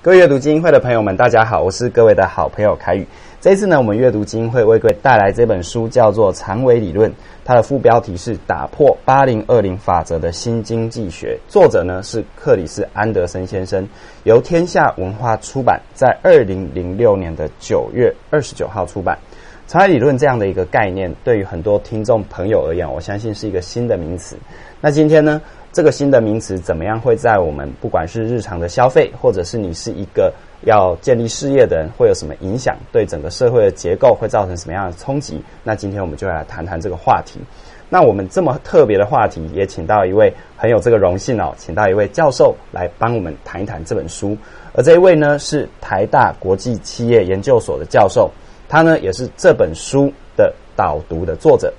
各位阅读基金会的朋友们，大家好，我是各位的好朋友凯宇。这一次呢，我们阅读基金会为各位带来这本书，叫做《长尾理论》，它的副标题是《打破八零二零法则的新经济学》，作者呢是克里斯安德森先生，由天下文化出版，在二零零六年的九月二十九号出版。长尾理论这样的一个概念，对于很多听众朋友而言，我相信是一个新的名词。那今天呢，这个新的名词怎么样会在我们不管是日常的消费，或者是你是一个要建立事业的人，会有什么影响？对整个社会的结构会造成什么样的冲击？那今天我们就来谈谈这个话题。那我们这么特别的话题，也请到一位很有这个荣幸哦，请到一位教授来帮我们谈一谈这本书。而这一位呢，是台大国际企业研究所的教授。他呢也是这本书的导读的作者，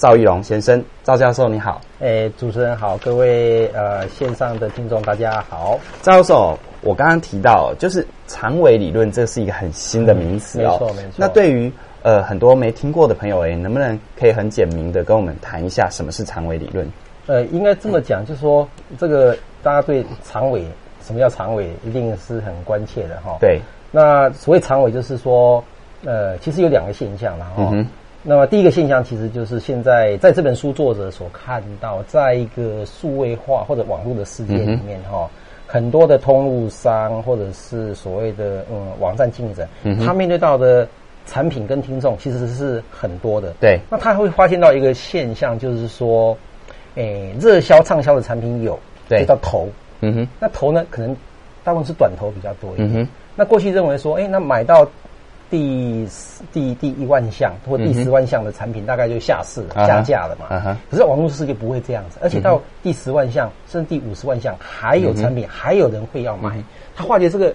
赵玉龙先生，赵教授你好。诶，主持人好，各位呃线上的听众大家好。赵教授，我刚刚提到就是长尾理论，这是一个很新的名词哦，没错没错。那对于呃很多没听过的朋友诶，能不能可以很简明的跟我们谈一下什么是长尾理论？呃，应该这么讲，就是说这个大家对长尾什么叫长尾，一定是很关切的哈。对。那所谓长尾，就是说。呃，其实有两个现象啦，哈。那么第一个现象，其实就是现在在这本书作者所看到，在一个数位化或者网络的世界里面，哈，很多的通路商或者是所谓的嗯网站经营者，他面对到的产品跟听众其实是很多的。对。那他会发现到一个现象，就是说，诶，热销畅销的产品有，对，叫头。嗯哼。那头呢，可能大部分是短头比较多一点。嗯哼。那过去认为说，哎，那买到。第第第一万项或第十万项的产品，大概就下市下架了嘛。可是网络世界不会这样子，而且到第十万项甚至第五十万项，还有产品，还有人会要买。他化解这个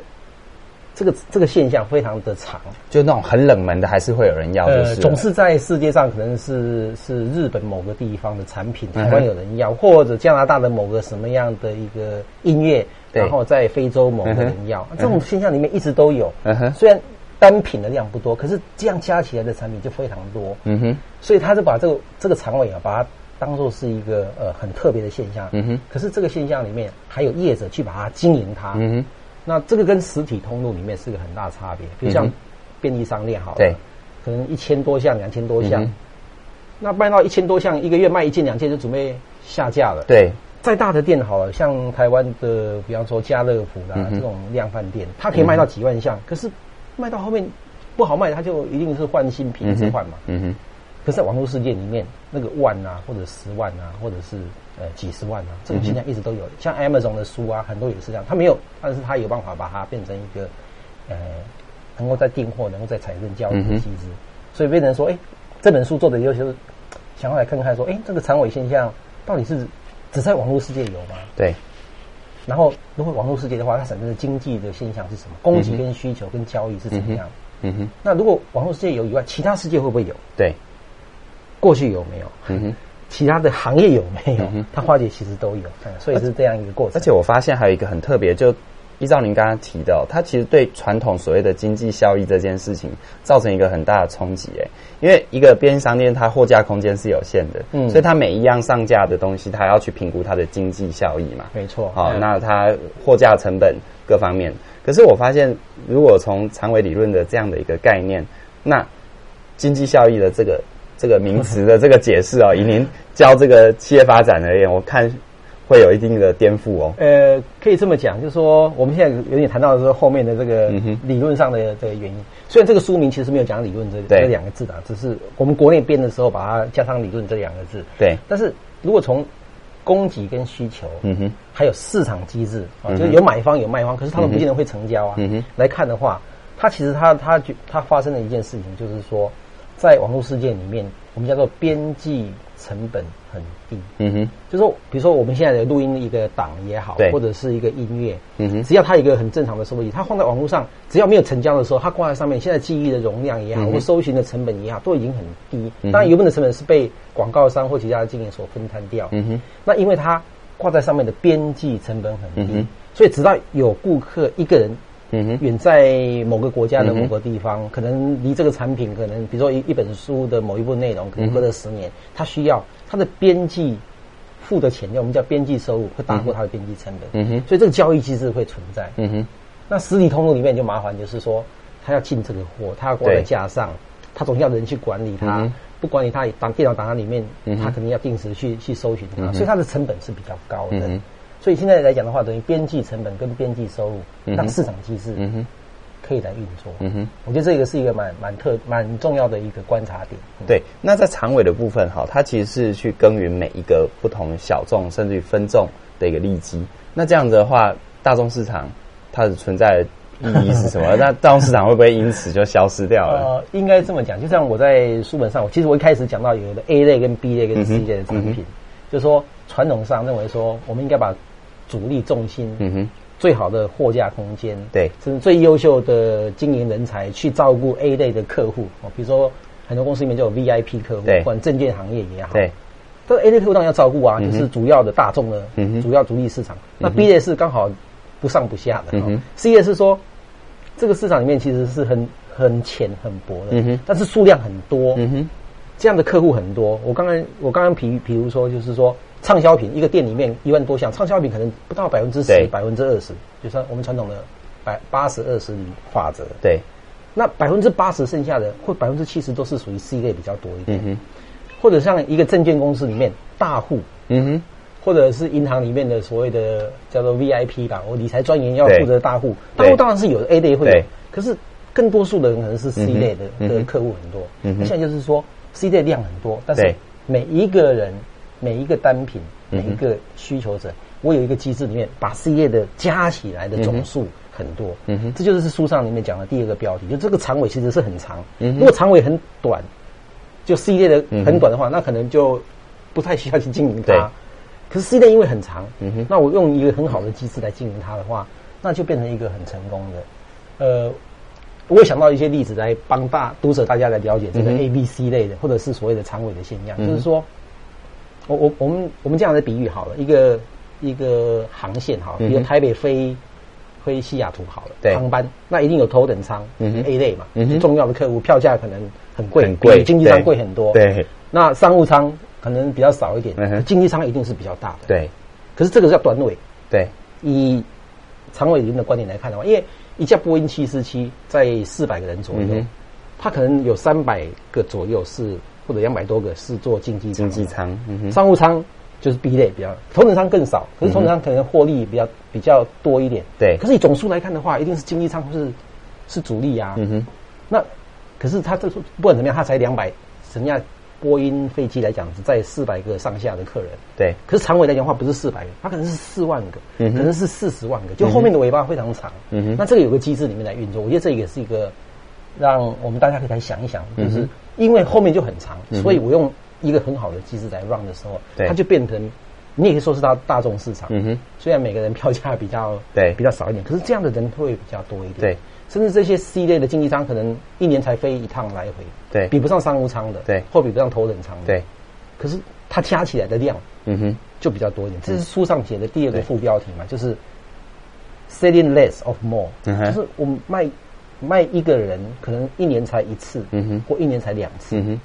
这个这个现象非常的长，就那种很冷门的，还是会有人要。呃，总是在世界上可能是是日本某个地方的产品，台湾有人要，或者加拿大的某个什么样的一个音乐，然后在非洲某个人要。这种现象里面一直都有。虽然。单品的量不多，可是这样加起来的产品就非常多。嗯哼，所以他就把这个这个长尾啊，把它当做是一个呃很特别的现象。嗯哼，可是这个现象里面还有业者去把它经营它。嗯哼，那这个跟实体通路里面是个很大差别。比如像便利商店，好，对，可能一千多项、两千多项，那卖到一千多项，一个月卖一件、两件就准备下架了。对，再大的店好了，像台湾的，比方说家乐福啦这种量贩店，它可以卖到几万项，可是。卖到后面不好卖，他就一定是换新品一直换嘛。嗯哼。可是在网络世界里面，那个万啊，或者十万啊，或者是呃几十万啊，这种现象一直都有。像 Amazon 的书啊，很多也是这样。他没有，但是他有办法把它变成一个呃，能够在订货，能够在财政交易的机制。所以变成说，哎，这本书做的优秀想要来看看说，哎，这个长尾现象到底是只在网络世界有吗？对。然后，如果网络世界的话，它产生的经济的现象是什么？供给跟需求跟交易是怎么样？嗯哼。那如果网络世界有以外，其他世界会不会有？对。过去有没有？嗯哼。其他的行业有没有？它化解其实都有，所以是这样一个过程。而且我发现还有一个很特别，就。依照您刚刚提到，它其实对传统所谓的经济效益这件事情造成一个很大的冲击，哎，因为一个便利商店它货架空间是有限的，嗯，所以它每一样上架的东西，它要去评估它的经济效益嘛，没错，好，那它货架成本各方面，可是我发现，如果从长尾理论的这样的一个概念，那经济效益的这个这个名词的这个解释啊，以您教这个企业发展而言，我看。会有一定的颠覆哦。呃，可以这么讲，就是说我们现在有点谈到的是后面的这个理论上的这个原因。虽然这个书名其实没有讲理论这这两个字的，只是我们国内编的时候把它加上理论这两个字。对。但是如果从供给跟需求，嗯哼，还有市场机制啊，就是有买方有卖方，可是他们不见得会成交啊。嗯哼。来看的话，它其实它它它发生了一件事情，就是说，在网络世界里面，我们叫做边际。成本很低，嗯哼，就说比如说我们现在的录音一个档也好，或者是一个音乐，嗯哼，只要它一个很正常的收益，它放在网络上，只要没有成交的时候，它挂在上面，现在记忆的容量也好，或搜寻的成本也好，都已经很低。当然，有部分的成本是被广告商或其他的经营所分摊掉。嗯哼，那因为它挂在上面的边际成本很低，所以直到有顾客一个人。嗯哼，远在某个国家的某个地方，可能离这个产品，可能比如说一一本书的某一部内容，可能隔了十年，它需要它的编辑付的钱，我们叫边际收入，会大过它的边际成本。嗯哼，所以这个交易机制会存在。嗯哼，那实体通路里面就麻烦，就是说他要进这个货，他要挂在架上，他总要人去管理它，不管理他，当电脑档案里面，他肯定要定时去去搜寻它，所以它的成本是比较高的。所以现在来讲的话，等于边际成本跟边际收入，让市场机制可以来运作。嗯哼，我觉得这个是一个蛮蛮特蛮重要的一个观察点。对，那在长尾的部分哈，它其实是去耕耘每一个不同小众甚至于分众的一个利基。那这样子的话，大众市场它的存在意义是什么？那大众市场会不会因此就消失掉了？呃，应该这么讲，就像我在书本上，我其实我一开始讲到有的 A 类跟 B 类跟 C 类的产品，就是说传统上认为说，我们应该把主力重心，嗯哼，最好的货架空间，对，甚至最优秀的经营人才去照顾 A 类的客户哦，比如说很多公司里面就有 VIP 客户，不，管证券行业也好，对，这 A 类客户当然要照顾啊，就是主要的大众的，主要主力市场。那 B 类是刚好不上不下的，C 类是说这个市场里面其实是很很浅很薄的，但是数量很多，嗯哼，这样的客户很多。我刚刚我刚刚比比如说就是说。畅销品一个店里面一万多项，畅销品可能不到百分之十、百分之二十，就是我们传统的百八十二十法则。对，那百分之八十剩下的或百分之七十都是属于 C 类比较多一点，嗯哼。或者像一个证券公司里面大户，嗯哼，或者是银行里面的所谓的叫做 VIP 吧，我理财专员要负责大户，大户当然是有 A 类会有，可是更多数的人可能是 C 类的的客户很多。嗯那现在就是说 C 类量很多，但是每一个人。每一个单品，每一个需求者，我有一个机制里面把系列的加起来的总数很多，嗯哼，这就是书上里面讲的第二个标题，就这个长尾其实是很长，如果长尾很短，就系列的很短的话，那可能就不太需要去经营它。可是系列因为很长，嗯哼，那我用一个很好的机制来经营它的话，那就变成一个很成功的。呃，我会想到一些例子来帮大读者大家来了解这个 A、B、C 类的，或者是所谓的长尾的现象，就是说。我我我们我们这样的比喻好了，一个一个航线哈，比如台北飞飞西雅图好了，航班那一定有头等舱，A 类嘛，重要的客户票价可能很贵，很贵，经济舱贵很多。对，那商务舱可能比较少一点，经济舱一定是比较大的。对，可是这个叫短尾。对，以长尾人的观点来看的话，因为一架波音七四七在四百个人左右，它可能有三百个左右是。或者两百多个是做经济经济舱，商务舱就是 B 类比较，头等舱更少，可是头等舱可能获利比较比较多一点。对，可是以总数来看的话，一定是经济舱是是主力啊。嗯哼，那可是它这不管怎么样，它才两百，人家波音飞机来讲只在四百个上下的客人。对，可是长尾来讲话不是四百个，它可能是四万个，嗯可能是四十万个，就后面的尾巴非常长。嗯哼，那这个有个机制里面来运作，我觉得这也是一个让我们大家可以来想一想，就是。因为后面就很长，所以我用一个很好的机制来 run 的时候，它就变成，你也可以说是它大众市场。嗯哼，虽然每个人票价比较对比较少一点，可是这样的人会比较多一点。对，甚至这些 C 类的经济舱可能一年才飞一趟来回，对，比不上商务舱的，对，或比不上头等舱的，对。可是它加起来的量，嗯哼，就比较多一点。这是书上写的第二个副标题嘛，就是 selling less of more，就是我们卖。卖一个人可能一年才一次，嗯哼，或一年才两次，嗯哼。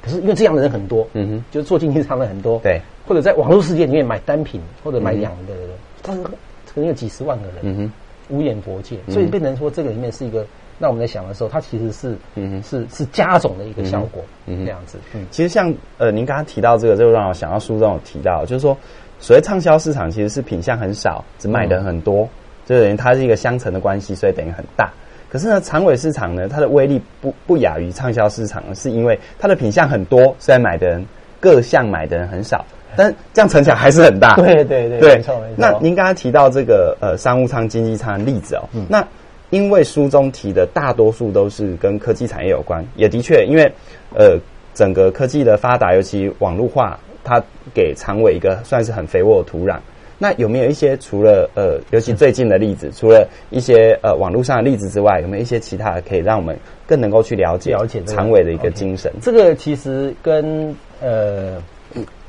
可是因为这样的人很多，嗯哼，就是做经济舱的很多，对。或者在网络世界里面买单品或者买两个人，他可能有几十万个人，嗯哼，无眼佛界，所以变成说这个里面是一个，那我们在想的时候，它其实是，嗯哼，是是加总的一个效果，嗯这样子。嗯，其实像呃，您刚刚提到这个，就让我想到书中有提到，就是说，所谓畅销市场其实是品相很少，只卖的很多，就等于它是一个相乘的关系，所以等于很大。可是呢，长尾市场呢，它的威力不不亚于畅销市场，是因为它的品相很多，虽然买的人各项买的人很少，但这样成起来还是很大。对对对，没错没错。那您刚刚提到这个呃商务舱、经济舱的例子哦，那因为书中提的大多数都是跟科技产业有关，也的确，因为呃整个科技的发达，尤其网络化，它给长尾一个算是很肥沃的土壤。那有没有一些除了呃，尤其最近的例子，除了一些呃网络上的例子之外，有没有一些其他的可以让我们更能够去了解了解常委的一个精神？这个其实跟呃，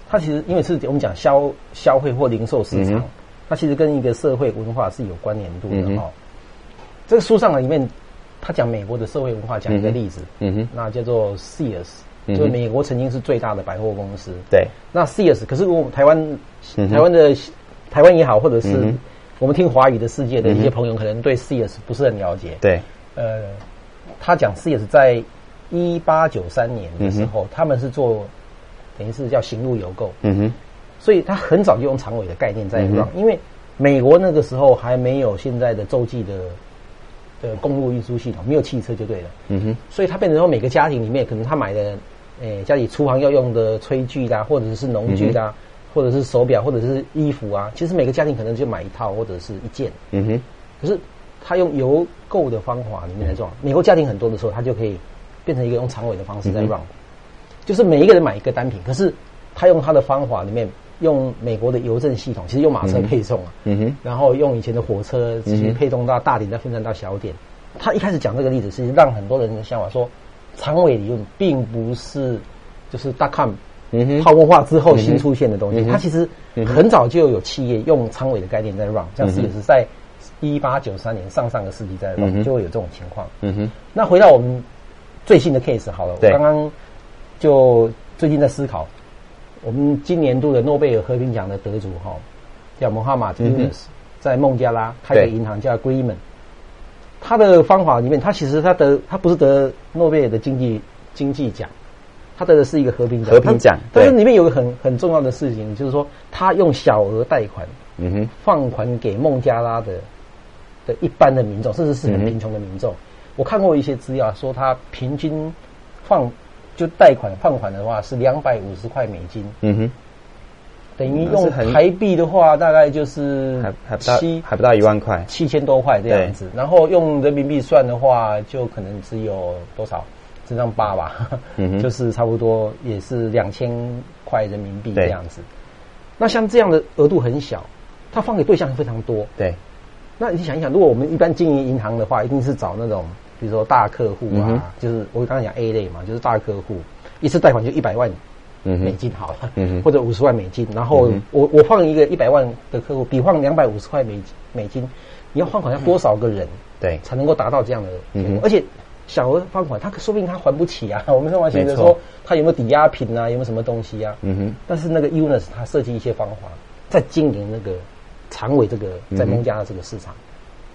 它其实因为是我们讲消消费或零售市场，它其实跟一个社会文化是有关联度的哈。这个书上里面，他讲美国的社会文化，讲一个例子，嗯哼，那叫做 Sears，就美国曾经是最大的百货公司，对。那 Sears，可是我台湾台湾的。台湾也好，或者是我们听华语的世界的一些朋友可能对 CS 不是很了解。对，呃，他讲 CS 在一八九三年的时候，他们是做等于是叫行路邮购。嗯哼，所以他很早就用长尾的概念在 run，因为美国那个时候还没有现在的洲际的。的公路运输系统没有汽车就对了，嗯哼，所以它变成说每个家庭里面可能他买的，诶，家里厨房要用的炊具啦，或者是农具啦，或者是手表，或者是衣服啊，其实每个家庭可能就买一套或者是一件，嗯哼，可是他用邮购的方法里面来装，美国家庭很多的时候，他就可以变成一个用长尾的方式在 run，就是每一个人买一个单品，可是他用他的方法里面。用美国的邮政系统，其实用马车配送啊，嗯哼，然后用以前的火车去配送到大点，再分散到小点。他一开始讲这个例子，是让很多人的想法说，长尾理论并不是就是大看泡沫化之后新出现的东西。它其实很早就有企业用仓尾的概念在 run，像是也是在一八九三年上上个世纪在 run，就会有这种情况。嗯哼，那回到我们最新的 case 好了，我刚刚就最近在思考。我们今年度的诺贝尔和平奖的得主哈，叫穆哈马特·尤纳斯，在孟加拉开的银行叫 g r e e m a n 他的方法里面，他其实他得他不是得诺贝尔的经济经济奖，他得的是一个和平奖。和平奖，但是里面有个很很重要的事情，就是说他用小额贷款，嗯哼，放款给孟加拉的的一般的民众，甚至是很贫穷的民众。我看过一些资料，说他平均放。就贷款放款的话是两百五十块美金，嗯哼，等于用台币的话大概就是还还七还不到一万块，七千多块这样子。然后用人民币算的话，就可能只有多少？这张八吧，嗯，就是差不多也是两千块人民币这样子。那像这样的额度很小，他放给对象非常多。对，那你想一想，如果我们一般经营银行的话，一定是找那种。比如说大客户啊，就是我刚才讲 A 类嘛，就是大客户一次贷款就一百万美金好了，或者五十万美金。然后我我放一个一百万的客户，比放两百五十块美美金，你要放款要多少个人对才能够达到这样的？而且小额放款，他说不定他还不起啊。我们上完学的说他有没有抵押品啊，有没有什么东西啊？嗯哼。但是那个 UNUS 他设计一些方法，在经营那个长尾这个在孟加拉这个市场。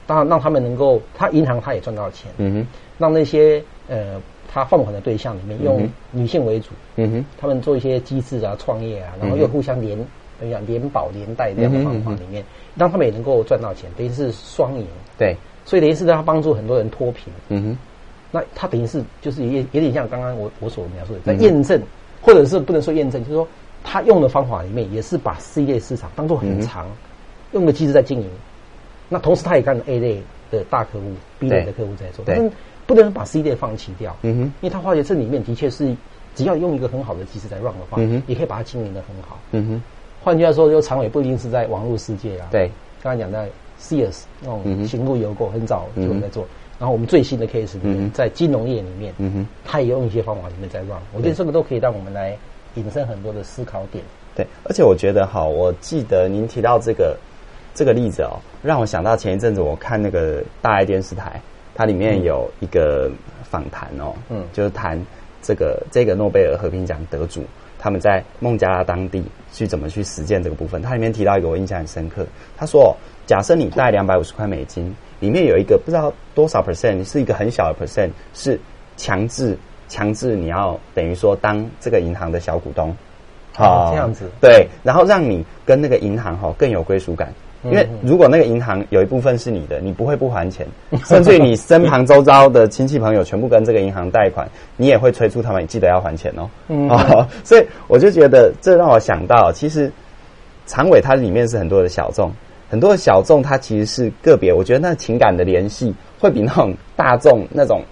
当然，让他们能够，他银行他也赚到钱。嗯哼，让那些呃，他放款的对象里面用女性为主。嗯哼，他们做一些机制啊，创业啊，然后又互相连，等于讲连保连带这样的方法里面，让他们也能够赚到钱，等于是双赢。对，所以等于是他帮助很多人脱贫。嗯哼，那他等于是就是也有点像刚刚我我所描述的，在验证，或者是不能说验证，就是说他用的方法里面也是把 C 类市场当做很长，用的机制在经营。那同时，他也干 A 类的大客户、B 类的客户在做，但是不能把 C 类放弃掉。嗯哼，因为他发觉这里面的确是，只要用一个很好的机制在 run 的话，嗯哼，也可以把它经营的很好。嗯哼，换句话说，就长尾不一定是在网络世界啊。对，刚才讲的 CS 那种行路邮购很早就在做，然后我们最新的 case 里面，在金融业里面，嗯哼，他也用一些方法里面在 run。我觉得这个都可以让我们来引申很多的思考点。对，而且我觉得哈，我记得您提到这个。这个例子哦，让我想到前一阵子我看那个大爱电视台，它里面有一个访谈哦，嗯，就是谈这个这个诺贝尔和平奖得主他们在孟加拉当地去怎么去实践这个部分。它里面提到一个我印象很深刻，他说：假设你带两百五十块美金，里面有一个不知道多少 percent，是一个很小的 percent，是强制强制你要等于说当这个银行的小股东，好这样子对，然后让你跟那个银行哈更有归属感。因为如果那个银行有一部分是你的，你不会不还钱，甚至于你身旁周遭的亲戚朋友全部跟这个银行贷款，你也会催促他们记得要还钱哦。哦，所以我就觉得这让我想到，其实长尾它里面是很多的小众，很多的小众它其实是个别，我觉得那情感的联系会比那种大众那种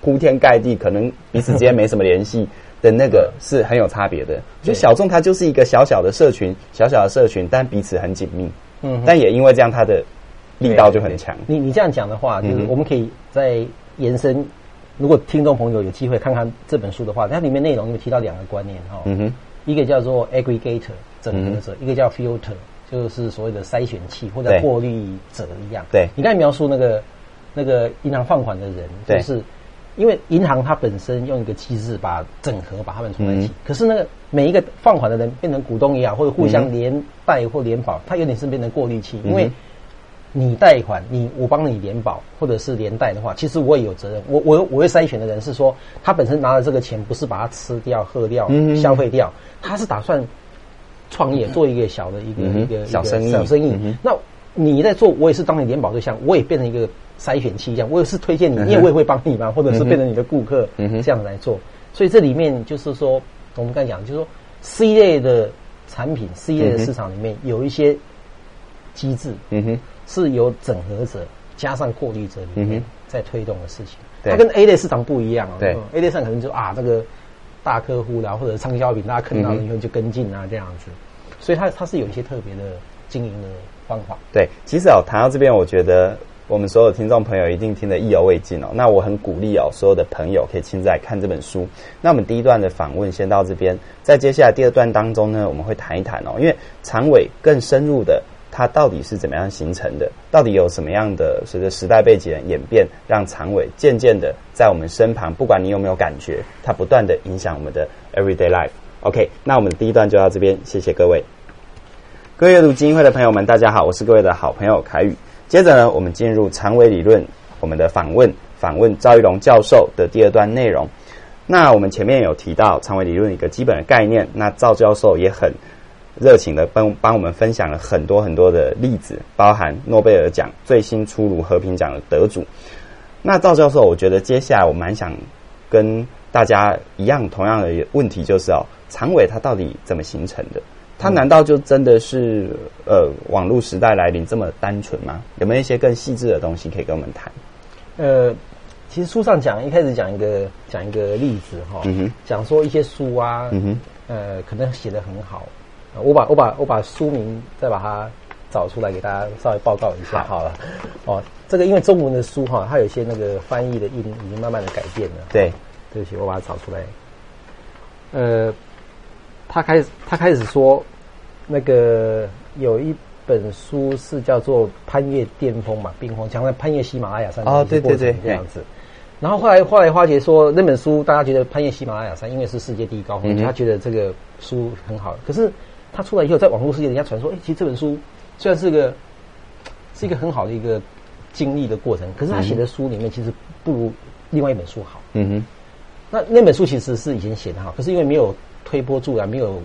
铺天盖地，可能彼此之间没什么联系 的那个是很有差别的。就小众它就是一个小小的社群，小小的社群，但彼此很紧密。嗯，但也因为这样，它的力道就很强。你你这样讲的话，就是我们可以再延伸。如果听众朋友有机会看看这本书的话，它里面内容有提到两个观念哈。嗯哼，一个叫做 aggregator 整合者，一个叫 filter，就是所谓的筛选器或者过滤者一样。对，你刚才描述那个那个银行放款的人，就是。因为银行它本身用一个机制把整合把他们存在一起，可是那个每一个放款的人变成股东也好，或者互相连带或联保，它有点是变成过滤器。因为你贷款，你我帮你联保或者是连贷的话，其实我也有责任。我我我会筛选的人是说，他本身拿了这个钱，不是把它吃掉、喝掉、消费掉，他是打算创业做一个小的一个一个小生意。小生意。那你在做，我也是当你联保对象，我也变成一个筛选器，一样我也是推荐你，你也我也会帮你嘛，或者是变成你的顾客，这样子来做。所以这里面就是说，我们刚才讲，就是说 C 类的产品，C 类的市场里面有一些机制，嗯哼，是由整合者加上过滤者里面在推动的事情。它跟 A 类市场不一样啊。对，A 类上可能就啊，这个大客户啦，或者畅销品，大家看到了以后就跟进啊，这样子。所以它它是有一些特别的经营的。方法对，其实哦，谈到这边，我觉得我们所有听众朋友一定听得意犹未尽哦。那我很鼓励哦，所有的朋友可以亲自来看这本书。那我们第一段的访问先到这边，在接下来第二段当中呢，我们会谈一谈哦，因为长尾更深入的，它到底是怎么样形成的？到底有什么样的随着时代背景的演变，让长尾渐渐的在我们身旁，不管你有没有感觉，它不断的影响我们的 everyday life。OK，那我们的第一段就到这边，谢谢各位。各位阅读基金会的朋友们，大家好，我是各位的好朋友凯宇。接着呢，我们进入长尾理论，我们的访问，访问赵玉龙教授的第二段内容。那我们前面有提到长尾理论一个基本的概念，那赵教授也很热情的帮帮我们分享了很多很多的例子，包含诺贝尔奖最新出炉和平奖的得主。那赵教授，我觉得接下来我蛮想跟大家一样同样的问题，就是哦，常委它到底怎么形成的？它难道就真的是呃网络时代来临这么单纯吗？有没有一些更细致的东西可以跟我们谈？呃，其实书上讲一开始讲一个讲一个例子哈，讲说一些书啊，嗯呃，可能写的很好。我把我把我把书名再把它找出来给大家稍微报告一下好了。哦，这个因为中文的书哈，它有些那个翻译的音已经慢慢的改变了。对，对不起，我把它找出来。呃，他开始他开始说。那个有一本书是叫做《攀越巅峰》嘛，冰峰讲在攀越喜马拉雅山哦，对对对，这样子。然后后来后来花姐说那本书大家觉得攀越喜马拉雅山，因为是世界第一高峰，他觉得这个书很好。可是他出来以后，在网络世界人家传说，哎，其实这本书虽然是个是一个很好的一个经历的过程，可是他写的书里面其实不如另外一本书好。嗯哼。那那本书其实是以前写的好，可是因为没有推波助澜，没有。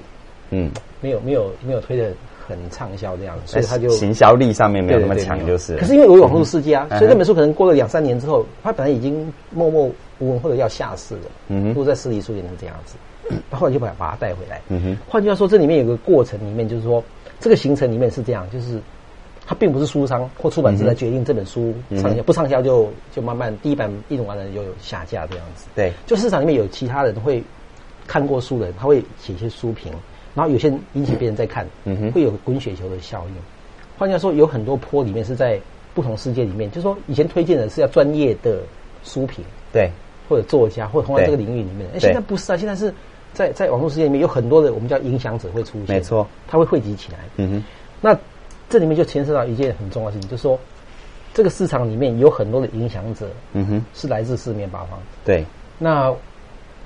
嗯，没有没有没有推的很畅销这样，所以他就行销力上面没有那么强，就是。可是因为有网络世界啊，所以那本书可能过了两三年之后，他本来已经默默无闻或者要下市了。嗯哼，如果在实体书店能这样子，后来就把把它带回来。嗯哼，换句话说，这里面有个过程，里面就是说，这个行程里面是这样，就是它并不是书商或出版社来决定这本书畅销不畅销，就就慢慢第一版印完了就有下架这样子。对，就市场里面有其他人会看过书的人，他会写一些书评。然后有些人引起别人在看，嗯哼会有滚雪球的效应。换句话说，有很多坡里面是在不同世界里面，就是说以前推荐的是要专业的书评，对，或者作家，或者同样这个领域里面。哎，现在不是啊，现在是在在网络世界里面有很多的我们叫影响者会出现，没错，他会汇集起来。嗯哼，那这里面就牵涉到一件很重要的事情，就是说这个市场里面有很多的影响者，嗯哼，是来自四面八方。对，那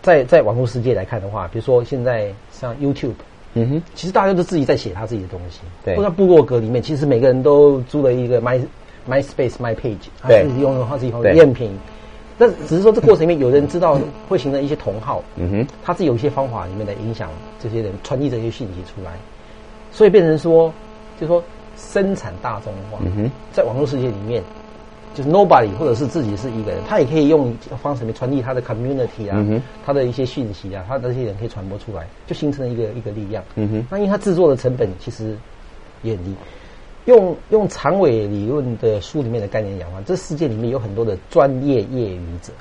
在在网络世界来看的话，比如说现在像 YouTube。嗯哼，其实大家都自己在写他自己的东西。对，或者部落格里面，其实每个人都租了一个 My My Space My Page，对，用的话是一种赝品。但只是说这过程里面，有人知道会形成一些同号。嗯哼，他自己有一些方法里面来影响这些人传递这些信息出来，所以变成说，就说生产大众化。嗯哼，在网络世界里面。就是 nobody，或者是自己是一个人，他也可以用方式里面传递他的 community 啊，他的一些讯息啊，他的这些人可以传播出来，就形成了一个一个力量。嗯哼，那因为他制作的成本其实也很低。用用长尾理论的书里面的概念讲话，这世界里面有很多的专业业余者，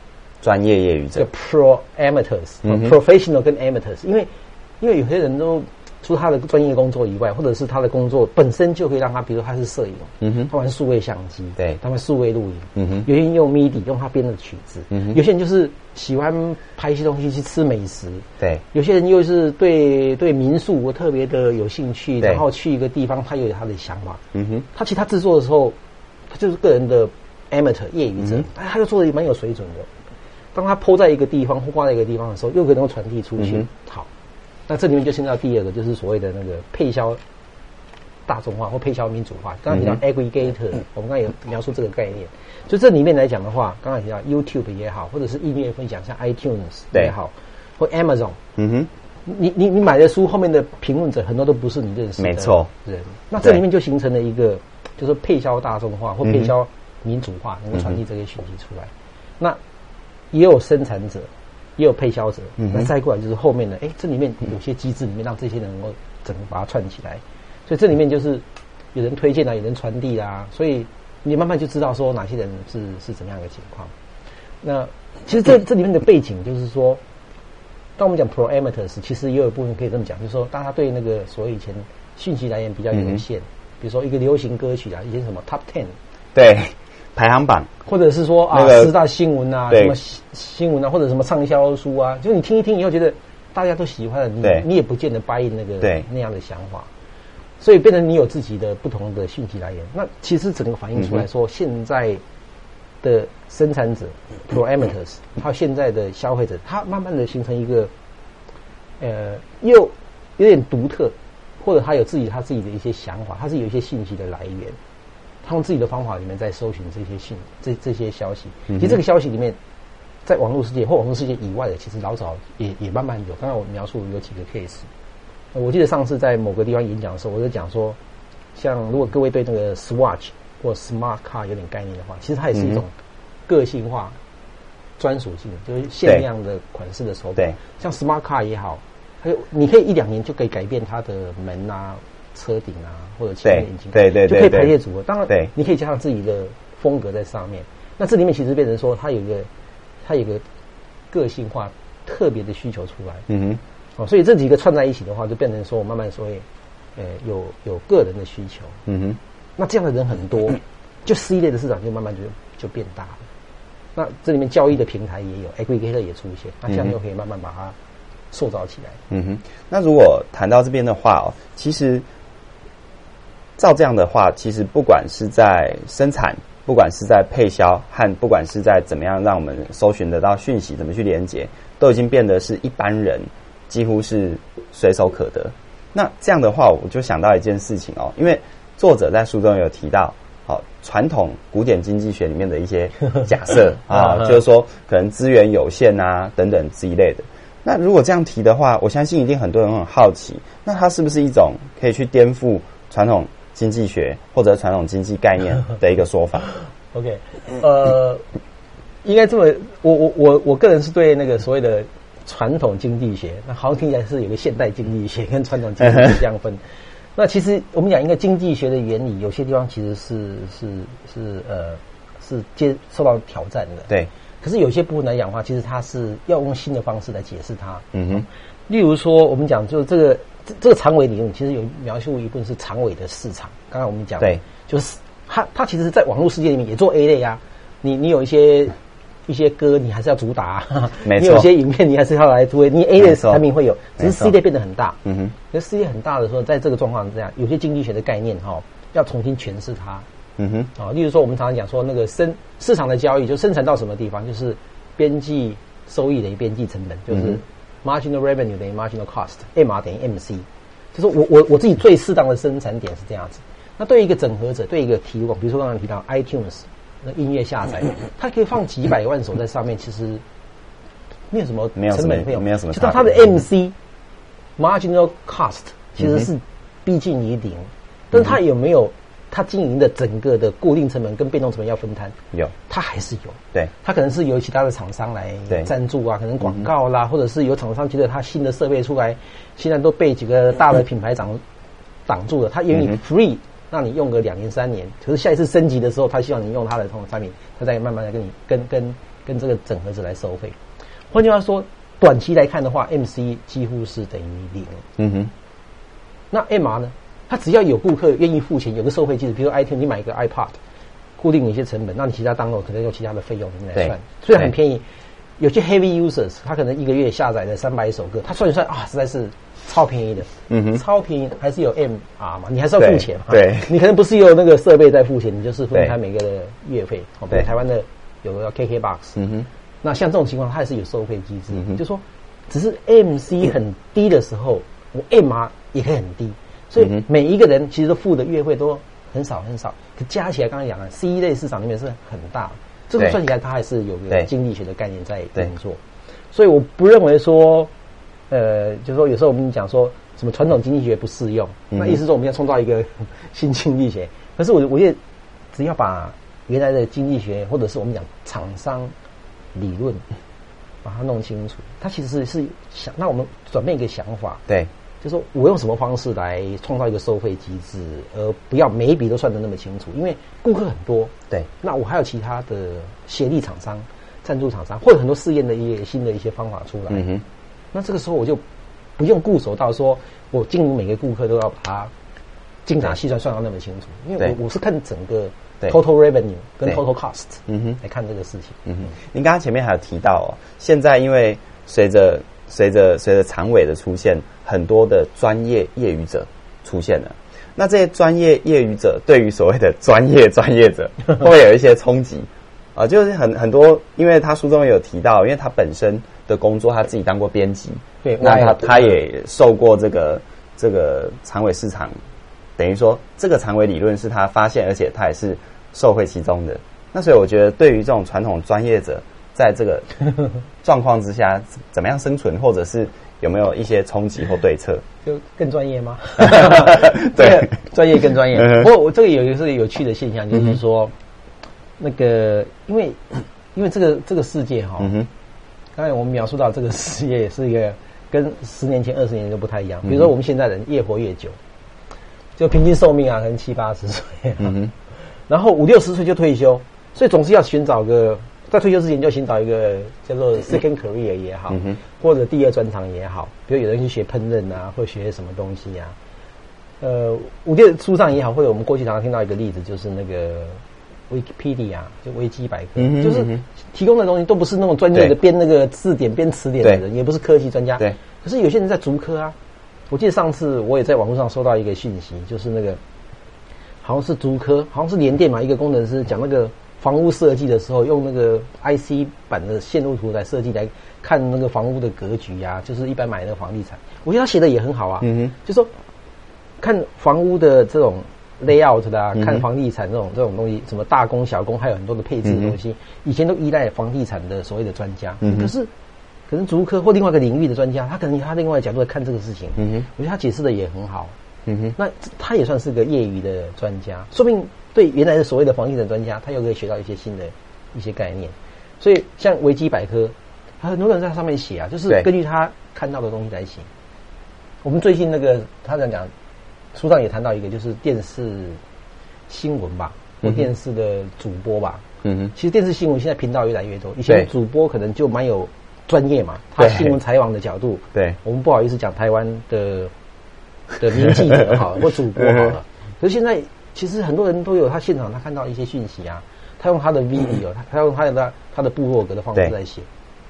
专业业余者，pro amateurs，professional 跟 amateurs，因为因为有些人都。除他的专业工作以外，或者是他的工作本身就可以让他，比如他是摄影，嗯哼，他玩数位相机，对，他玩数位录影，嗯哼，有些人用 MIDI 用他编的曲子，嗯哼，有些人就是喜欢拍一些东西去吃美食，对，有些人又是对对民宿我特别的有兴趣，然后去一个地方他有他的想法，嗯哼，他其实他制作的时候，他就是个人的 amateur 业余者，哎，他就做的也蛮有水准的，当他铺在一个地方或挂在一个地方的时候，又可能传递出去，好。那这里面就牵到第二个，就是所谓的那个配销大众化或配销民主化。刚刚提到 aggregator，我们刚才有描述这个概念。就这里面来讲的话，刚才提到 YouTube 也好，或者是音乐分享，像 iTunes 也好，或 Amazon，嗯哼，你你你买的书后面的评论者很多都不是你认识的，没错，人。那这里面就形成了一个，就是配销大众化或配销民主化，能够传递这些讯息出来。那也有生产者。也有配销者，那再过来就是后面的，哎，这里面有些机制里面让这些人能够整个把它串起来，所以这里面就是有人推荐啊，有人传递啊，所以你慢慢就知道说哪些人是是怎么样一个情况。那其实这这里面的背景就是说，当我们讲 pro amateurs，其实也有一部分可以这么讲，就是说大家对那个所谓以前讯息来源比较有限，比如说一个流行歌曲啊，以前什么 top ten，对。排行榜，或者是说啊，十大新闻啊，什么新闻啊，或者什么畅销书啊，就你听一听以后觉得大家都喜欢的，你你也不见得答应那个那样的想法，所以变成你有自己的不同的讯息来源。那其实整个反映出来说，现在的生产者 pro amateurs，还有现在的消费者，他慢慢的形成一个呃，又有点独特，或者他有自己他自己的一些想法，他是有一些信息的来源。他用自己的方法里面在搜寻这些信、这这些消息。其实这个消息里面，在网络世界或网络世界以外的，其实老早也也慢慢有。刚才我描述有几个 case。我记得上次在某个地方演讲的时候，我就讲说，像如果各位对那个 Swatch 或 Smart Car 有点概念的话，其实它也是一种个性化、专属性，就是限量的款式的手表。像 Smart Car 也好，还有你可以一两年就可以改变它的门啊。车顶啊，或者前面引擎，对对对，就可以排列组合。当然，对，你可以加上自己的风格在上面。那这里面其实变成说，它有一个，它有个个性化、特别的需求出来。嗯哼。哦，所以这几个串在一起的话，就变成说，我慢慢说，呃，有有个人的需求。嗯哼。那这样的人很多，就 C 类的市场就慢慢就就变大了。那这里面交易的平台也有，aggregator 也出现，那这样就可以慢慢把它塑造起来。嗯哼。那如果谈到这边的话哦，其实。照这样的话，其实不管是在生产，不管是在配销，和不管是在怎么样让我们搜寻得到讯息，怎么去连接，都已经变得是一般人几乎是随手可得。那这样的话，我就想到一件事情哦，因为作者在书中有提到，好传统古典经济学里面的一些假设 啊，就是说可能资源有限啊等等之一类的。那如果这样提的话，我相信一定很多人很好奇，那它是不是一种可以去颠覆传统？经济学或者传统经济概念 的一个说法。OK，呃，应该这么，我我我我个人是对那个所谓的传统经济学，那好像听起来是有个现代经济学跟传统经济学这样分。那其实我们讲一个经济学的原理，有些地方其实是是是呃是接受到挑战的。对。可是有些部分来讲的话，其实它是要用新的方式来解释它。嗯哼。例如说，我们讲就是这个。这个长尾理论其实有描述一部分是长尾的市场。刚刚我们讲，对，就是它它其实是在网络世界里面也做 A 类啊。你你有一些一些歌，你还是要主打，没错。你有些影片，你还是要来推。你 A 类产品会有，只是 C 类变得很大。嗯哼，那 C 类很大的时候，在这个状况这样，有些经济学的概念哈，要重新诠释它。嗯哼，啊，例如说我们常常讲说那个生市场的交易，就生产到什么地方，就是边际收益等于边际成本，就是。Marginal revenue 等于 marginal cost，M R 等于 M C，就是我我我自己最适当的生产点是这样子。那对于一个整合者，对一个提供，比如说刚刚提到 iTunes 那音乐下载，它可以放几百万首在上面，其实没有什么成本费用，没有什么。就它的 M C marginal cost 其实是逼近于零，但是它有没有？它经营的整个的固定成本跟变动成本要分摊，有，它还是有，对，它可能是由其他的厂商来赞助啊，可能广告啦，或者是有厂商觉得它新的设备出来，现在都被几个大的品牌挡挡住了，它因为你 free 让你用个两年三年，可是下一次升级的时候，他希望你用他的同种产品，他再慢慢的跟你跟跟跟这个整合者来收费。换句话说，短期来看的话，MC 几乎是等于零。嗯哼，那 MR 呢？他只要有顾客愿意付钱，有个收费机制，比如说 iTunes，你买一个 iPad，固定一些成本，那你其他当中可能用其他的费用来算，虽然很便宜。有些 heavy users，他可能一个月下载了三百首歌，他算一算啊，实在是超便宜的，嗯哼，超便宜，还是有 MR 嘛，你还是要付钱嘛，对，你可能不是有那个设备在付钱，你就是付他每个的月费。对，台湾的有个叫 KKBox，嗯哼，那像这种情况，它还是有收费机制，就说只是 MC 很低的时候，我 MR 也可以很低。所以每一个人其实都付的月费都很少很少，可加起来刚才讲了，C 一类市场里面是很大，这个算起来它还是有个经济学的概念在运作，所以我不认为说，呃，就是说有时候我们讲说什么传统经济学不适用，那意思说我们要创造一个新经济学，可是我我觉得只要把原来的经济学或者是我们讲厂商理论。把它弄清楚，它其实是是想，让我们转变一个想法，对，就说我用什么方式来创造一个收费机制，而不要每一笔都算得那么清楚，因为顾客很多，对，那我还有其他的协力厂商、赞助厂商，或者很多试验的一些新的一些方法出来，嗯哼，那这个时候我就不用固守到说我经营每个顾客都要把它精打细算算到那么清楚，因为我我是看整个。Total revenue 跟 total cost，嗯哼，来看这个事情。嗯哼，您刚刚前面还有提到哦，现在因为随着随着随着常委的出现，很多的专业业余者出现了。那这些专业业余者对于所谓的专业专业者，会不会有一些冲击啊？就是很很多，因为他书中有提到，因为他本身的工作他自己当过编辑，对，那他他也受过这个这个常委市场，等于说这个常委理论是他发现，而且他也是。受惠其中的，那所以我觉得，对于这种传统专业者，在这个 状况之下，怎么样生存，或者是有没有一些冲击或对策？就更专业吗？对，专业更专业。不过我这个有一个是有趣的现象，就是说，那个因为因为这个这个世界哈，刚才我们描述到这个世界是一个跟十年前、二十年前都不太一样。比如说，我们现在人越活越久，就平均寿命啊，可能七八十岁。嗯。然后五六十岁就退休，所以总是要寻找个在退休之前就寻找一个叫做 second career 也好，或者第二专长也好，比如有人去学烹饪啊，或学什么东西啊。呃，五六书上也好，或者我们过去常常听到一个例子，就是那个 Wikipedia 就维基百科，就是提供的东西都不是那种专业的编那个字典、编词典的人，也不是科技专家。对。可是有些人在足科啊，我记得上次我也在网络上收到一个讯息，就是那个。好像是足科，好像是联电嘛，一个工程师讲那个房屋设计的时候，用那个 IC 版的线路图来设计，来看那个房屋的格局呀，就是一般买那个房地产，我觉得他写的也很好啊。嗯哼，就说看房屋的这种 layout 的啊，看房地产这种这种东西，什么大工小工，还有很多的配置的东西，以前都依赖房地产的所谓的专家。嗯可是可能竹科或另外一个领域的专家，他可能他另外的角度来看这个事情。嗯哼，我觉得他解释的也很好。嗯哼，那他也算是个业余的专家，说不定对原来的所谓的房地产专家，他又可以学到一些新的一些概念。所以像维基百科，很多人在上面写啊，就是根据他看到的东西来写。我们最近那个他在讲，书上也谈到一个，就是电视新闻吧，或电视的主播吧。嗯哼，其实电视新闻现在频道越来越多，以前主播可能就蛮有专业嘛，他新闻采访的角度。对，我们不好意思讲台湾的。的名记者 好或主播好了，可是现在其实很多人都有他现场他看到一些讯息啊，他用他的 video，他 他用他的他的部落格的方式在写。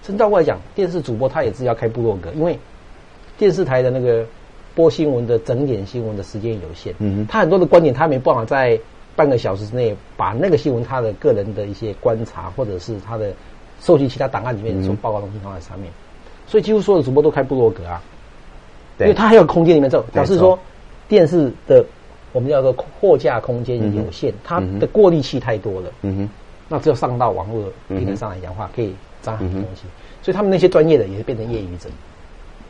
真倒过来讲，电视主播他也是要开部落格，因为电视台的那个播新闻的整点新闻的时间有限，嗯他很多的观点他没办法在半个小时之内把那个新闻他的个人的一些观察或者是他的收集其他档案里面所报告东西放在上面，所以几乎所有的主播都开部落格啊。因为他还有空间里面走，表示说电视的我们叫做货架空间有限，它的过滤器太多了。嗯哼，那只有上到网络平台上来讲话，可以脏很多东西。所以他们那些专业的也是变成业余者，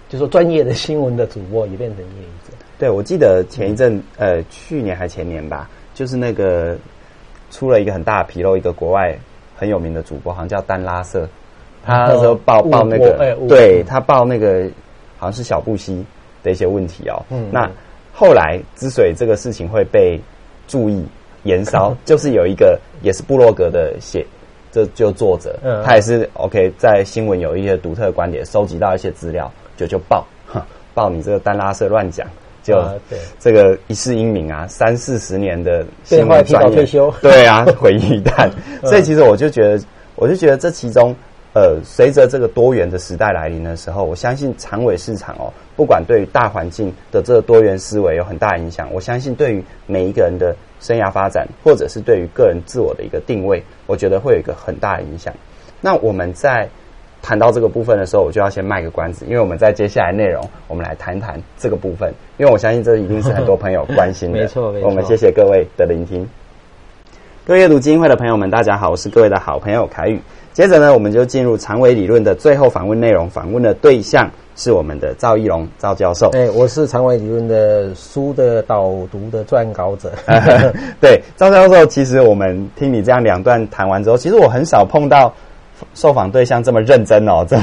就说专业的新闻的主播也变成业余者。对，我记得前一阵呃，去年还前年吧，就是那个出了一个很大的纰漏，一个国外很有名的主播，好像叫丹拉瑟，他那时候报报那个，对他报那个好像是小布希。的一些问题哦，嗯那后来之所以这个事情会被注意延烧，就是有一个也是布洛格的写，这就作者，他也是 OK，在新闻有一些独特的观点，收集到一些资料，就就报，报你这个丹拉社乱讲，就这个一世英名啊，三四十年的新闻专业，对啊，毁于一旦。所以其实我就觉得，我就觉得这其中。呃，随着这个多元的时代来临的时候，我相信长尾市场哦，不管对于大环境的这个多元思维有很大影响，我相信对于每一个人的生涯发展，或者是对于个人自我的一个定位，我觉得会有一个很大的影响。那我们在谈到这个部分的时候，我就要先卖个关子，因为我们在接下来内容，我们来谈谈这个部分，因为我相信这一定是很多朋友关心的。没错，没错。我们谢谢各位的聆听。各位阅读基金会的朋友们，大家好，我是各位的好朋友凯宇。接着呢，我们就进入长尾理论的最后访问内容，访问的对象是我们的赵一龙赵教授。哎，我是长尾理论的书的导读的撰稿者。对，赵教授，其实我们听你这样两段谈完之后，其实我很少碰到。受访对象这么认真哦，这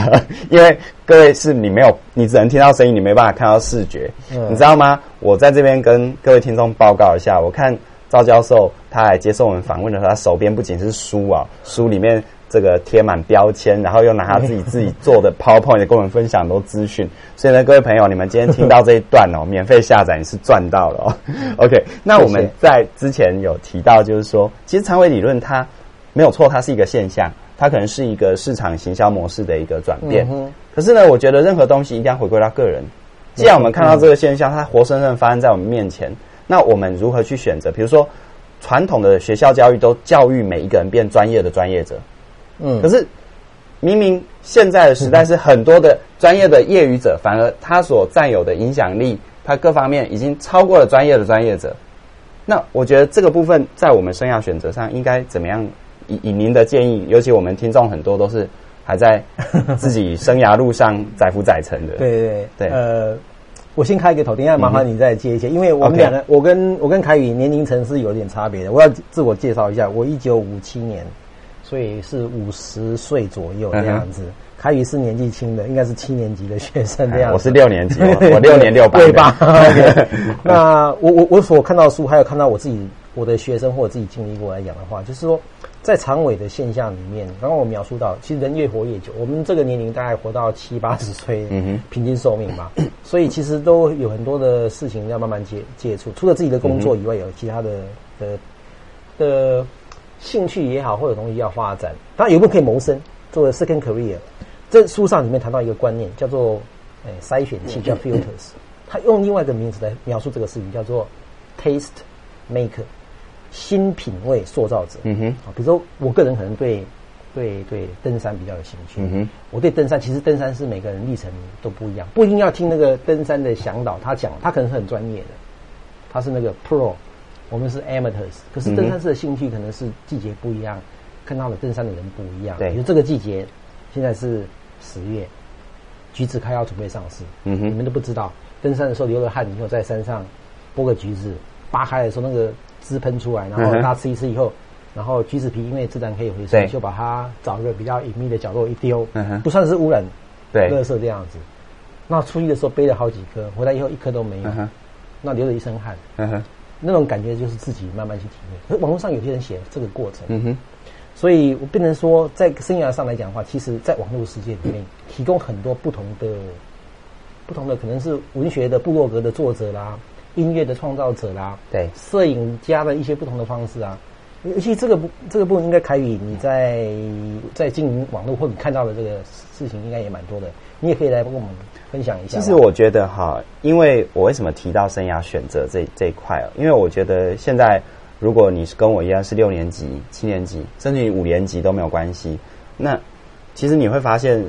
因为各位是你没有，你只能听到声音，你没办法看到视觉，你知道吗？我在这边跟各位听众报告一下，我看赵教授他来接受我们访问的时候，他手边不仅是书啊，书里面这个贴满标签，然后又拿他自己自己做的 PowerPoint 跟我们分享很多资讯，所以呢，各位朋友，你们今天听到这一段哦，免费下载你是赚到了哦。OK，那我们在之前有提到，就是说，其实长尾理论它没有错，它是一个现象。它可能是一个市场行销模式的一个转变，可是呢，我觉得任何东西一定要回归到个人。既然我们看到这个现象，它活生生发生在我们面前，那我们如何去选择？比如说，传统的学校教育都教育每一个人变专业的专业者，嗯，可是明明现在的时代是很多的专业的业余者，反而他所占有的影响力，他各方面已经超过了专业的专业者。那我觉得这个部分在我们生涯选择上应该怎么样？以以您的建议，尤其我们听众很多都是还在自己生涯路上载浮载沉的。对对对。呃，我先开一个头，等一下麻烦你再接一接，因为我们两个，我跟我跟凯宇年龄层是有点差别的。我要自我介绍一下，我一九五七年，所以是五十岁左右这样子。凯宇是年纪轻的，应该是七年级的学生这样。我是六年级，我六年六班。对吧。那我我我所看到书，还有看到我自己我的学生或我自己经历过来讲的话，就是说。在长尾的现象里面，刚刚我描述到，其实人越活越久，我们这个年龄大概活到七八十岁，嗯平均寿命嘛，所以其实都有很多的事情要慢慢接接触。除了自己的工作以外，有其他的的的兴趣也好，或者东西要发展。当然有部分可以谋生，作为 second career。这书上里面谈到一个观念，叫做诶筛选器，叫 filters。他用另外一个名词来描述这个事情，叫做 taste maker。新品味塑造者，嗯哼，啊，比如说我个人可能对对对登山比较有兴趣，嗯哼，我对登山其实登山是每个人历程都不一样，不一定要听那个登山的向导他讲，他可能是很专业的，他是那个 pro，我们是 amateurs，可是登山社的兴趣可能是季节不一样，看到的登山的人不一样，对，比如这个季节现在是十月，橘子开要准备上市，嗯哼，你们都不知道，登山的时候流了汗以后在山上剥个橘子，扒开的时候那个。汁喷出来，然后大家吃一吃以后，然后橘子皮因为自然可以回收，就把它找一个比较隐秘的角落一丢，不算是污染，对，垃圾这样子。那出去的时候背了好几颗，回来以后一颗都没有，那流了一身汗，那种感觉就是自己慢慢去体会。网络上有些人写这个过程，所以我变成说，在生涯上来讲的话，其实在网络世界里面提供很多不同的、不同的，可能是文学的部落格的作者啦。音乐的创造者啦，对，摄影家的一些不同的方式啊，尤其这个部这个部分应该凯宇你在在经营网络或者看到的这个事情应该也蛮多的，你也可以来跟我们分享一下。其实我觉得哈，因为我为什么提到生涯选择这这一块啊？因为我觉得现在如果你是跟我一样是六年级、七年级，甚至于五年级都没有关系，那其实你会发现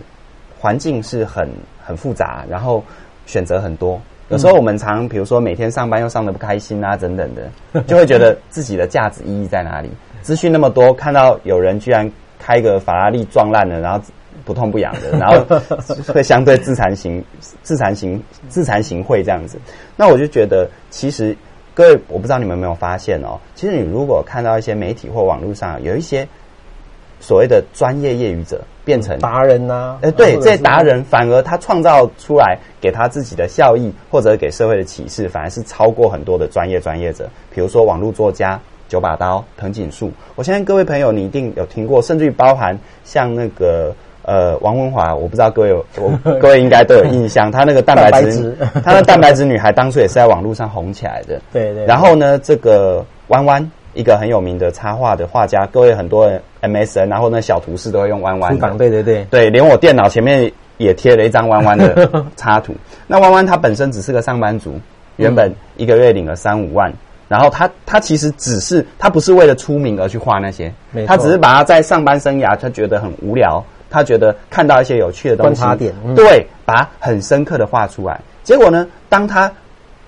环境是很很复杂，然后选择很多。有时候我们常，比如说每天上班又上的不开心啊，等等的，就会觉得自己的价值意义在哪里？资讯那么多，看到有人居然开个法拉利撞烂了，然后不痛不痒的，然后 会相对自惭形、自惭形、自惭形秽这样子。那我就觉得，其实各位，我不知道你们有没有发现哦，其实你如果看到一些媒体或网络上有一些。所谓的专业业余者变成达人呐，哎，对，这些达人反而他创造出来给他自己的效益，或者给社会的启示，反而是超过很多的专业专业者。比如说网络作家九把刀藤井树，我相信各位朋友你一定有听过，甚至于包含像那个呃王文华，我不知道各位有我 各位应该都有印象，他那个蛋白质，他的蛋白质女孩当初也是在网络上红起来的，对对。然后呢，这个弯弯。一个很有名的插画的画家，各位很多人 MSN，然后那小图示都会用弯弯。对对对，对，连我电脑前面也贴了一张弯弯的 插图。那弯弯他本身只是个上班族，原本一个月领了三五万，然后他他其实只是他不是为了出名而去画那些，他只是把他在上班生涯他觉得很无聊他觉得看到一些有趣的东西，观察点，对，把很深刻的画出来。结果呢，当他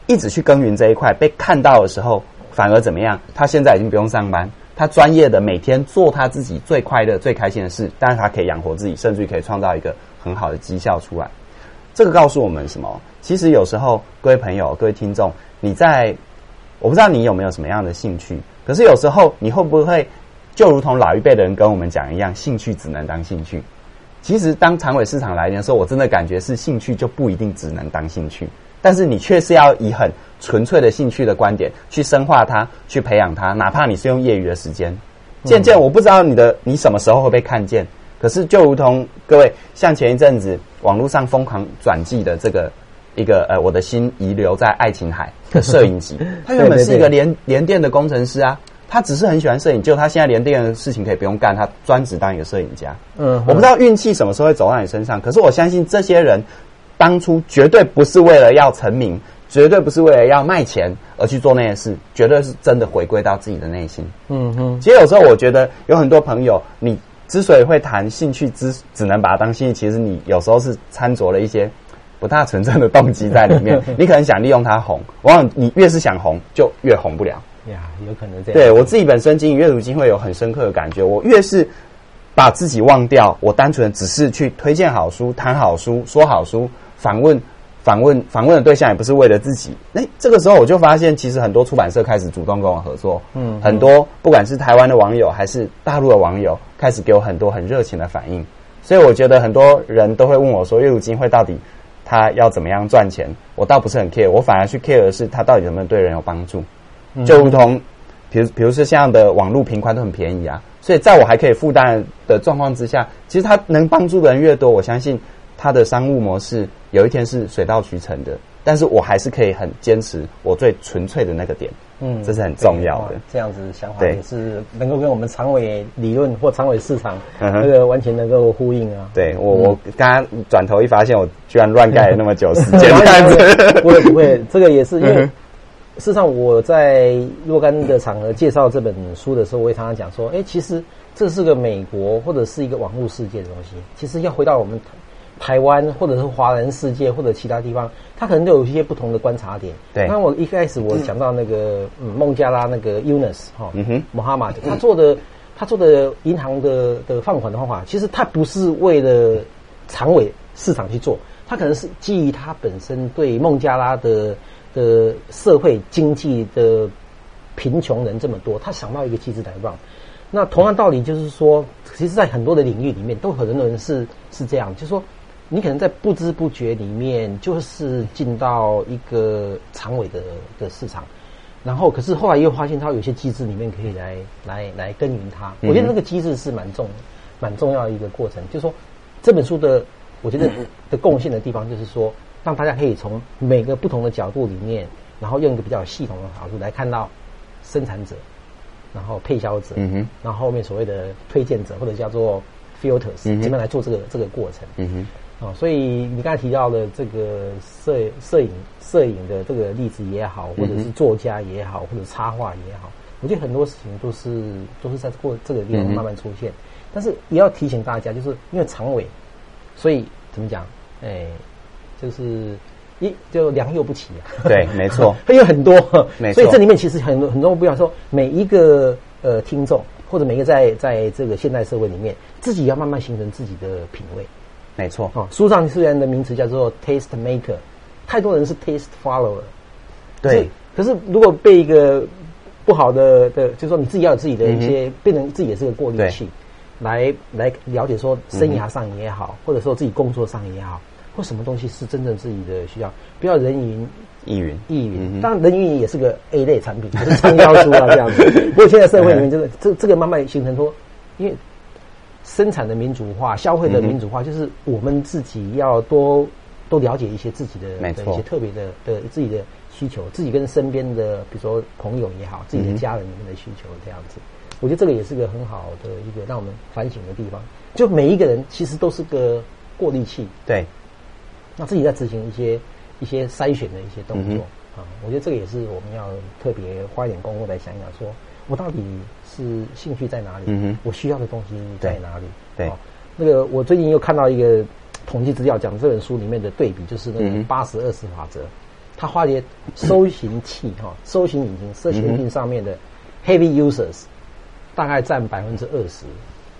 一直去耕耘这一块，被看到的时候，反而怎么样？他现在已经不用上班，他专业的每天做他自己最快乐、最开心的事，但是他可以养活自己，甚至于可以创造一个很好的绩效出来。这个告诉我们什么？其实有时候，各位朋友、各位听众，你在我不知道你有没有什么样的兴趣，可是有时候你会不会就如同老一辈的人跟我们讲一样，兴趣只能当兴趣。其实当长尾市场来临的时候，我真的感觉是兴趣就不一定只能当兴趣，但是你却是要以很纯粹的兴趣的观点去深化它，去培养它，哪怕你是用业余的时间。渐渐，我不知道你的你什么时候会被看见。可是，就如同各位，像前一阵子网络上疯狂转寄的这个一个呃，我的心遗留在爱琴海的 摄影集，他原本是一个连连电的工程师啊，他只是很喜欢摄影，就他现在连电的事情可以不用干，他专职当一个摄影家。嗯，我不知道运气什么时候会走到你身上，可是我相信这些人当初绝对不是为了要成名，绝对不是为了要卖钱而去做那些事，绝对是真的回归到自己的内心。嗯哼，其实有时候我觉得有很多朋友你。之所以会谈兴趣，只只能把它当兴趣，其实你有时候是掺着了一些不大纯正的动机在里面。你可能想利用它红，往往你越是想红，就越红不了。呀，有可能这样。对我自己本身经营阅读机会有很深刻的感觉，我越是把自己忘掉，我单纯只是去推荐好书、谈好书、说好书、访问。访问访问的对象也不是为了自己，哎，这个时候我就发现，其实很多出版社开始主动跟我合作，嗯，很多不管是台湾的网友还是大陆的网友，开始给我很多很热情的反应。所以我觉得很多人都会问我说，阅读金会到底他要怎么样赚钱？我倒不是很 care，我反而去 care 的是他到底能不能对人有帮助。就如同，比如比如说像的网络平宽都很便宜啊，所以在我还可以负担的状况之下，其实他能帮助的人越多，我相信。它的商务模式有一天是水到渠成的，但是我还是可以很坚持我最纯粹的那个点，嗯，这是很重要的。这样子想法也是能够跟我们常委理论或常委市场 那个完全能够呼应啊。对我，我刚刚转头一发现，我居然乱盖了那么久时间，不会 不会，这个也是因为事实上我在若干的场合介绍这本书的时候，我也常常讲说，哎，其实这是个美国或者是一个网络世界的东西，其实要回到我们。台湾或者是华人世界或者其他地方，他可能都有一些不同的观察点。对，那我一开始我讲到那个嗯孟加拉那个 Yunus 哈，嗯哼，穆哈马他做的他做的银行的的放款的方法，其实他不是为了长尾市场去做，他可能是基于他本身对孟加拉的的社会经济的贫穷人这么多，他想到一个机制来放。那同样道理就是说，其实，在很多的领域里面，都很多人是是这样，就是说。你可能在不知不觉里面就是进到一个长尾的的市场，然后可是后来又发现它有些机制里面可以来来来耕耘它。我觉得那个机制是蛮重蛮重要的一个过程。就是说这本书的我觉得的贡献的地方，就是说让大家可以从每个不同的角度里面，然后用一个比较系统的角度来看到生产者，然后配销者，嗯哼，然后后面所谓的推荐者或者叫做 filters，怎么来做这个这个过程，嗯哼。啊，所以你刚才提到的这个摄摄影摄影的这个例子也好，或者是作家也好，或者插画也好，我觉得很多事情都是都是在过这个地方慢慢出现。但是也要提醒大家，就是因为长尾，所以怎么讲？哎，就是一就良莠不齐啊。对，没错，会有很多。没错。所以这里面其实很多很多不要说每一个呃听众，或者每一个在在这个现代社会里面，自己要慢慢形成自己的品味。没错，哦，书上虽然的名词叫做 taste maker，太多人是 taste follower，对。可是如果被一个不好的的，就说你自己要有自己的一些，变成自己也是个过滤器，来来了解说生涯上也好，或者说自己工作上也好，或什么东西是真正自己的需要，不要人云亦云，亦云。当然人云也是个 A 类产品，是畅销书啊这样子。不过现在社会里面，真的这这个慢慢形成说，因为。生产的民主化，消费的民主化，就是我们自己要多多了解一些自己的的一些特别的的自己的需求，自己跟身边的，比如说朋友也好，自己的家人里面的需求这样子。我觉得这个也是个很好的一个让我们反省的地方。就每一个人其实都是个过滤器，对。那自己在执行一些一些筛选的一些动作啊，我觉得这个也是我们要特别花一点功夫来想想，说我到底。是兴趣在哪里？嗯我需要的东西在哪里？对，那个我最近又看到一个统计资料，讲这本书里面的对比，就是那个八十二十法则。他发觉搜寻器哈，搜寻引擎、搜寻引擎上面的 heavy users 大概占百分之二十，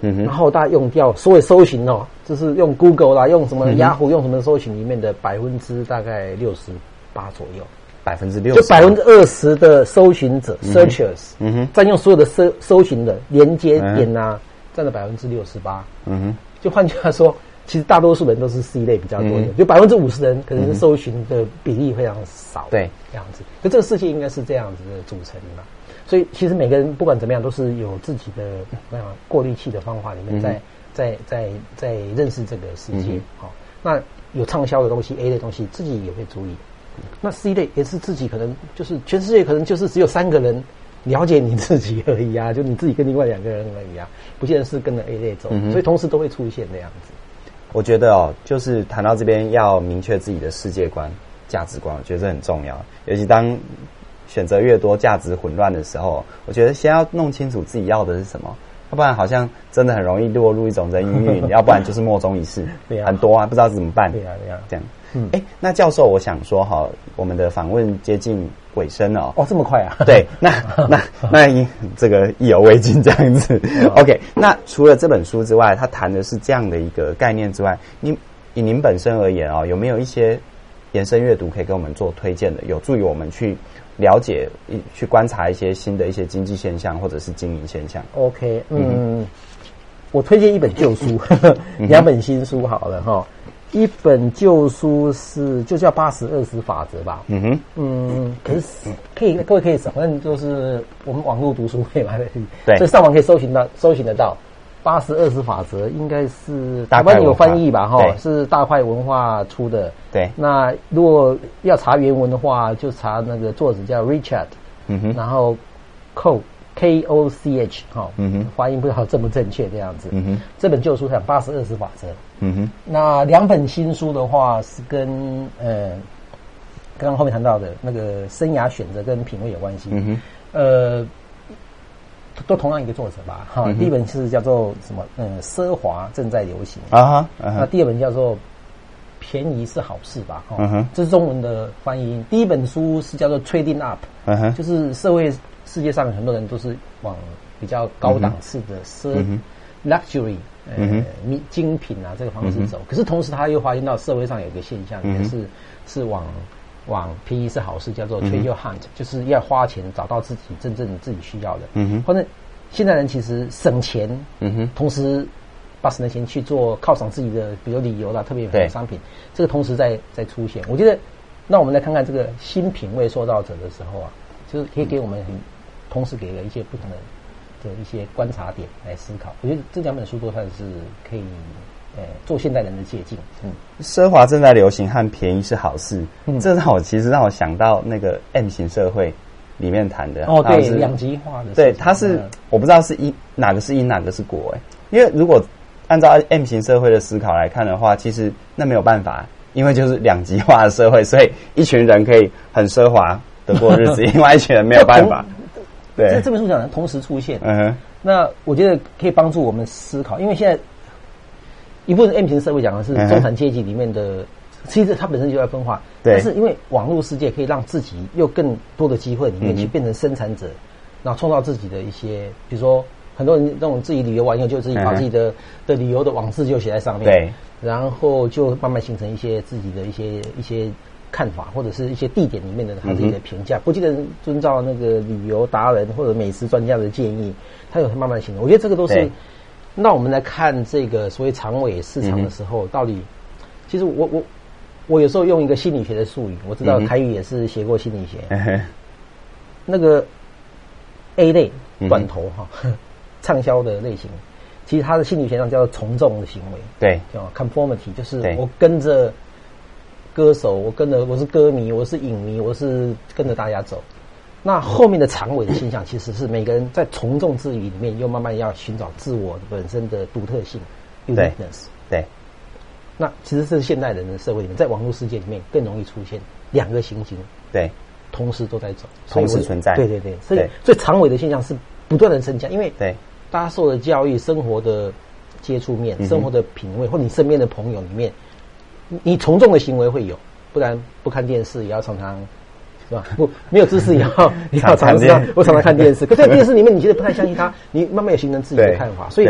嗯哼，然后大家用掉所有搜寻哦，就是用 Google 啦，用什么 Yahoo，，用什么搜寻里面的百分之大概六十八左右，百分之六，就百分之二十的搜寻者 searchers，嗯哼，占用所有的搜搜寻的连接点啊，占了百分之六十八，嗯哼，就换句话说。其实大多数人都是 C 类比较多的，就百分之五十人可能是搜寻的比例非常少，对，这样子。就这个世界应该是这样子的组成的，所以其实每个人不管怎么样，都是有自己的那样过滤器的方法里面，在在在在认识这个世界。好，那有畅销的东西，A 类东西自己也会注意。那 C 类也是自己可能就是全世界可能就是只有三个人了解你自己而已啊，就你自己跟另外两个人而已啊，不见得是跟着 A 类走，所以同时都会出现那样子。我觉得哦，就是谈到这边要明确自己的世界观、价值观，我觉得这很重要。尤其当选择越多、价值混乱的时候，我觉得先要弄清楚自己要的是什么，要不然好像真的很容易落入一种人云亦云，要不然就是莫衷一是，很多啊，不知道怎么办。对啊，对啊，这样。嗯，哎，那教授，我想说哈，我们的访问接近尾声了。哦，这么快啊？对，那那 那这个意犹未尽这样子。OK，那除了这本书之外，他谈的是这样的一个概念之外，您以您本身而言啊，有没有一些延伸阅读可以给我们做推荐的，有助于我们去了解、去观察一些新的一些经济现象或者是经营现象？OK，嗯，我推荐一本旧书，两本新书好了哈。一本旧书是就叫八十二十法则吧。嗯哼，嗯，可是可以各位可以反正就是我们网络读书会嘛，对，所以上网可以搜寻到搜寻得到八十二十法则，应该是台湾有翻译吧？哈，是大块文化出的。对，那如果要查原文的话，就查那个作者叫 Richard，嗯哼，然后 Co。K O C H 哈，嗯哼，发音不知道正不正确这样子。嗯哼，这本旧书讲八十二十法则。嗯哼，那两本新书的话是跟呃，刚刚后面谈到的那个生涯选择跟品味有关系。嗯哼，呃，都同样一个作者吧。哈，第一本是叫做什么？嗯，奢华正在流行啊哈。那第二本叫做便宜是好事吧？哈，这是中文的翻译。第一本书是叫做 Trading Up，嗯哼，就是社会。世界上很多人都是往比较高档次的奢 luxury 呃精品啊这个方式走，可是同时他又发现到社会上有一个现象，也是是往往便宜是好事，叫做 treasure hunt，就是要花钱找到自己真正自己需要的。嗯哼，或者现在人其实省钱，嗯哼，同时把省的钱去做犒赏自己的，比如旅游啦，特别有商品，这个同时在在出现。我觉得，那我们来看看这个新品味受到者的时候啊，就是可以给我们很。同时给了一些不同的的一些观察点来思考，我觉得这两本书都算是可以，呃，做现代人的借鉴。嗯，奢华正在流行和便宜是好事，这让我其实让我想到那个 M 型社会里面谈的哦，对，两极化的，对，它是我不知道是因哪个是因哪个是果哎，因为如果按照 M 型社会的思考来看的话，其实那没有办法，因为就是两极化的社会，所以一群人可以很奢华的过日子，另外一群人没有办法。这这本书讲的同时出现，嗯，那我觉得可以帮助我们思考，因为现在一部分 M 型社会讲的是中产阶级里面的，其实它本身就在分化，对。但是因为网络世界可以让自己有更多的机会里面去变成生产者，然后创造自己的一些，比如说很多人那种自己旅游完以后就自己把自己的的旅游的网志就写在上面，对，然后就慢慢形成一些自己的一些一些。看法或者是一些地点里面的他自己的评价，不记得遵照那个旅游达人或者美食专家的建议，他有慢慢的行动。我觉得这个都是。那我们来看这个所谓长尾市场的时候，到底其实我我我有时候用一个心理学的术语，我知道凯宇也是学过心理学。那个 A 类短头哈，畅销的类型，其实它的心理学上叫做从众的行为，对，叫 conformity，就是我跟着。歌手，我跟着我是歌迷，我是影迷，我是跟着大家走。那后面的长尾的现象，其实是每个人在从众之余里面，又慢慢要寻找自我本身的独特性，uniqueness。对。那其实是现代人的社会里面，在网络世界里面更容易出现两个情形，对，同时都在走，同时存在。对对对，所以所以长尾的现象是不断的增加，因为对大家受的教育、生活的接触面、生活的品味，或你身边的朋友里面，你从众的行为会有，不然不看电视也要常常。是吧？不，没有知识也要 也要常常我常常看电视，可在 电视里面，你其实不太相信他，你慢慢也形成自己的看法，所以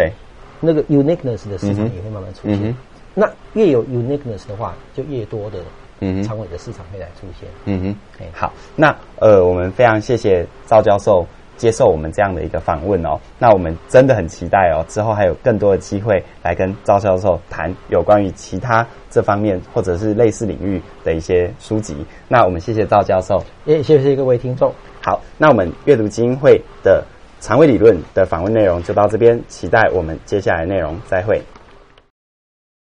那个 uniqueness 的市场也会慢慢出现。那越有 uniqueness 的话，就越多的嗯长尾的市场会来出现。嗯哼，好，那呃，我们非常谢谢赵教授。接受我们这样的一个访问哦，那我们真的很期待哦，之后还有更多的机会来跟赵教授谈有关于其他这方面或者是类似领域的一些书籍。那我们谢谢赵教授，也谢谢各位听众。好，那我们阅读基金会的肠胃理论的访问内容就到这边，期待我们接下来内容，再会。